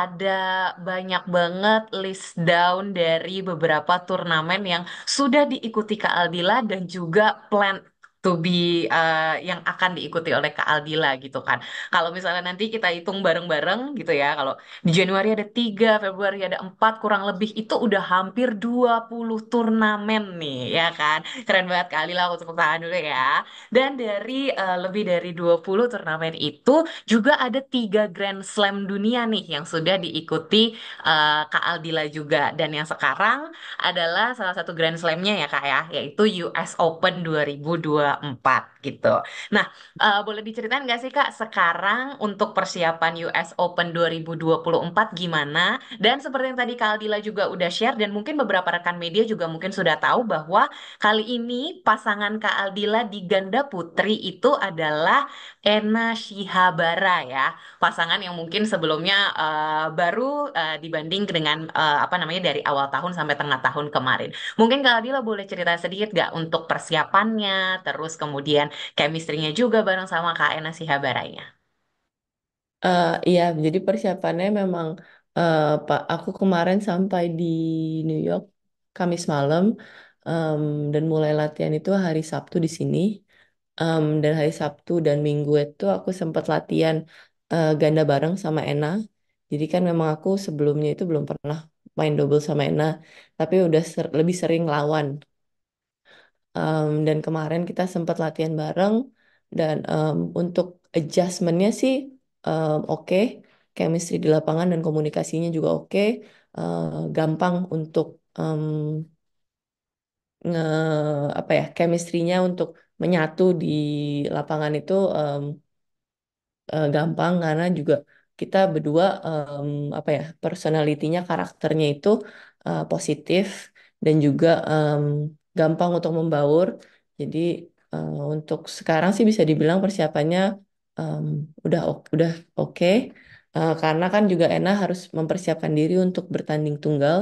ada banyak banget list down dari beberapa turnamen yang sudah diikuti Kak Aldila dan juga plan to be uh, yang akan diikuti oleh Kak Aldila gitu kan. Kalau misalnya nanti kita hitung bareng-bareng gitu ya, kalau di Januari ada tiga, Februari ada empat, kurang lebih itu udah hampir 20 turnamen nih ya kan. Keren banget Kak Aldila, aku tepuk tangan dulu ya. Dan dari uh, lebih dari 20 turnamen itu juga ada tiga Grand Slam dunia nih yang sudah diikuti uh, Kak Aldila juga. Dan yang sekarang adalah salah satu Grand Slam-nya ya Kak ya, yaitu US Open 2024 gitu. Nah, uh, boleh diceritain nggak sih Kak sekarang untuk persiapan US Open 2024 gimana? Dan seperti yang tadi Kak Aldila juga udah share dan mungkin beberapa rekan media juga mungkin sudah tahu bahwa kali ini pasangan Kak Aldila di ganda putri itu adalah Ena Shihabara ya, pasangan yang mungkin sebelumnya uh, baru uh, dibanding dengan uh, apa namanya dari awal tahun sampai tengah tahun kemarin. Mungkin Kak Adila boleh cerita sedikit gak untuk persiapannya, terus kemudian chemistry-nya juga bareng sama Kak Ena Shihabaranya. Eh, iya, jadi persiapannya memang eh, Pak, aku kemarin sampai di New York Kamis malam em, dan mulai latihan itu hari Sabtu di sini. Em, dan hari Sabtu dan Minggu itu aku sempat latihan eh, ganda bareng sama Ena. Jadi kan memang aku sebelumnya itu belum pernah main double sama Ena, tapi udah ser- lebih sering lawan. Em, dan kemarin kita sempat latihan bareng dan em, untuk adjustmentnya sih em, oke, Chemistry di lapangan dan komunikasinya juga oke, Eh, gampang untuk em, nge apa ya, chemistry-nya untuk menyatu di lapangan itu em, eh, gampang karena juga kita berdua em, apa ya, personalitinya, karakternya itu eh, positif dan juga em, gampang untuk membaur. Jadi eh, untuk sekarang sih bisa dibilang persiapannya em, udah udah oke Eh, karena kan juga Ena harus mempersiapkan diri untuk bertanding tunggal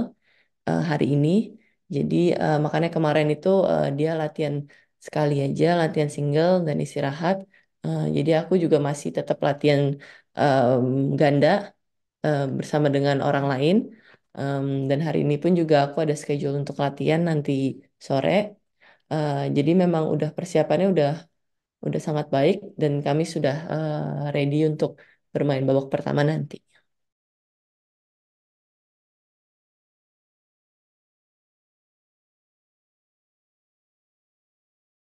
eh, hari ini. Jadi eh, makanya kemarin itu eh, dia latihan sekali aja, latihan single dan istirahat. Eh, jadi aku juga masih tetap latihan em, ganda eh, bersama dengan orang lain. Em, dan hari ini pun juga aku ada schedule untuk latihan nanti sore. Eh, jadi memang udah persiapannya udah udah sangat baik dan kami sudah eh, ready untuk bermain babak pertama nanti.